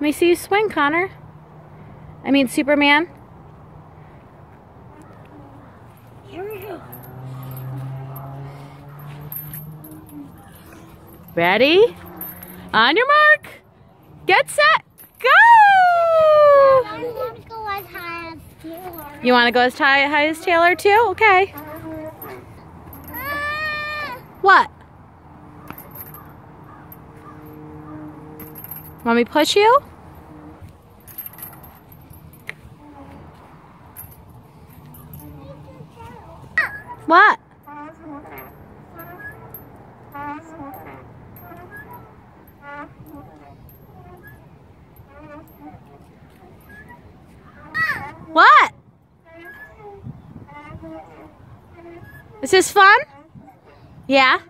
Let me see you swing, Connor. I mean, Superman. Here we go. Ready? On your mark. Get set. Go! Want go as as You want to go as high, high as Taylor too? Okay. Ah! What? To push you? What? What? Is this fun? Yeah?